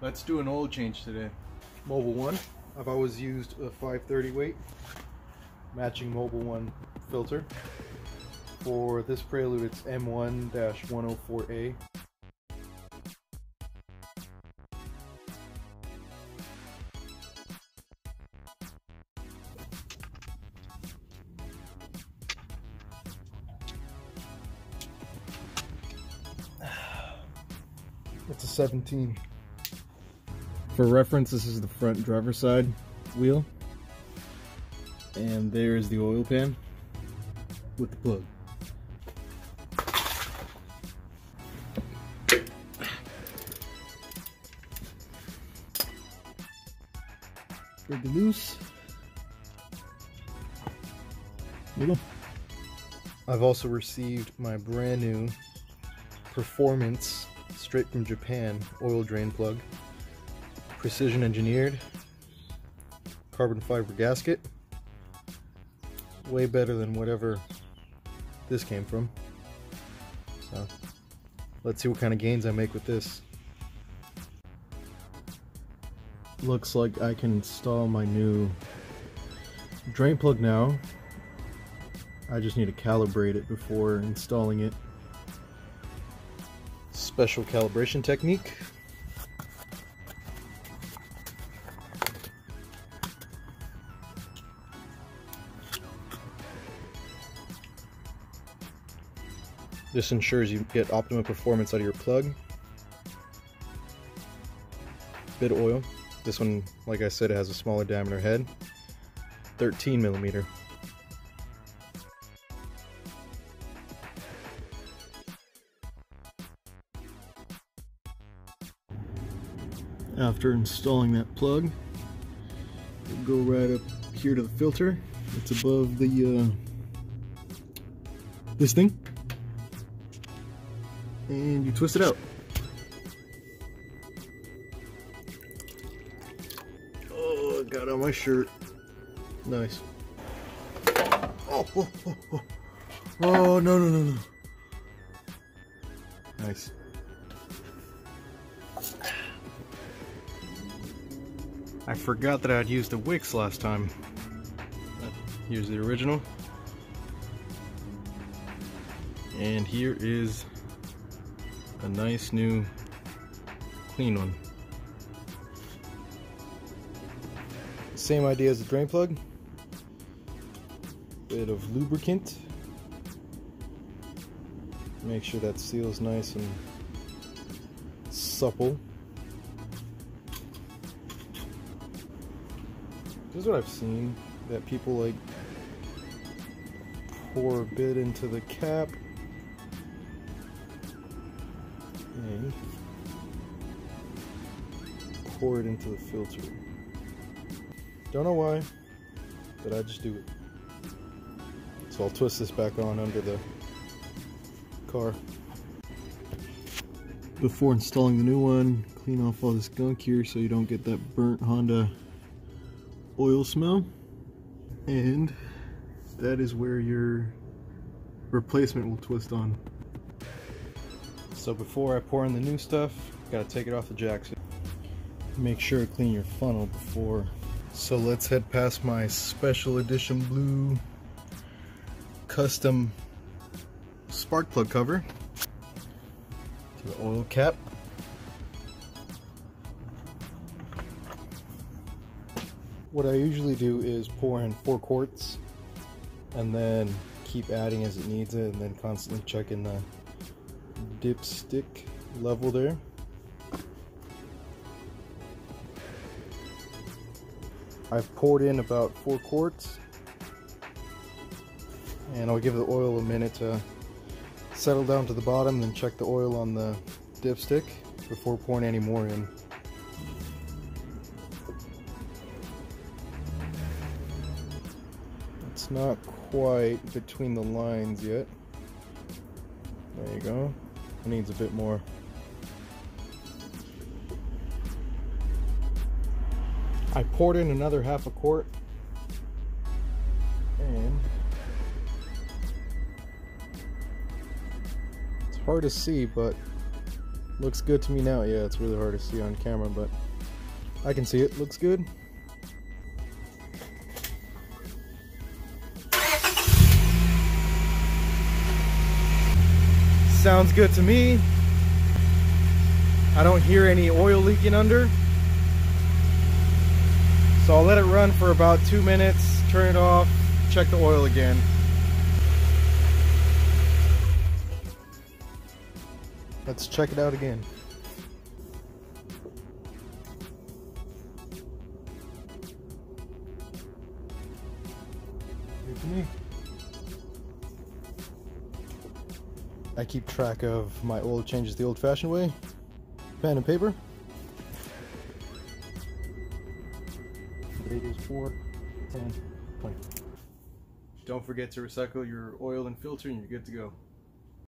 Let's do an oil change today. Mobil 1. I've always used a 530 weight matching Mobil 1 filter. For this Prelude it's M1-104A. It's a 17. For reference, this is the front driver side wheel. And there is the oil pan with the plug. Break it loose. I've also received my brand new Performance straight from Japan oil drain plug. Precision engineered. Carbon fiber gasket. Way better than whatever this came from. So let's see what kind of gains I make with this. Looks like I can install my new drain plug now. I just need to calibrate it before installing it. Special calibration technique. This ensures you get optimum performance out of your plug. Bit oil. This one, like I said, it has a smaller diameter head. 13 millimeter. After installing that plug, go right up here to the filter. It's above the uh, this thing, and you twist it out. Oh, it got on my shirt. Nice. Oh, oh, oh, oh. oh no, no, no, no. Nice. I forgot that I'd used the Wix last time. Here's the original. And here is a nice new clean one. Same idea as the drain plug. Bit of lubricant. Make sure that seal's nice and supple. This is what I've seen that people like pour a bit into the cap and pour it into the filter. Don't know why, but I just do it. So I'll twist this back on under the car. Before installing the new one, clean off all this gunk here so you don't get that burnt Honda oil smell. And that is where your replacement will twist on. So before I pour in the new stuff, gotta take it off the jacks. Make sure to clean your funnel before. So let's head past my special edition blue custom spark plug cover to the oil cap. What I usually do is pour in four quarts and then keep adding as it needs it and then constantly checking the dipstick level there. I've poured in about four quarts and I'll give the oil a minute to settle down to the bottom then check the oil on the dipstick before pouring any more in. It's not quite between the lines yet. There you go. Needs a bit more. I poured in another half a quart and it's hard to see but Looks good to me now. Yeah, it's really hard to see on camera, but I can see it. Looks good. Sounds good to me. I don't hear any oil leaking under. So I'll let it run for about two minutes, turn it off, check the oil again. Let's check it out again. I keep track of my oil changes the old fashioned way. Pen and paper. It is 4, 10, 20. Don't forget to recycle your oil and filter and you're good to go.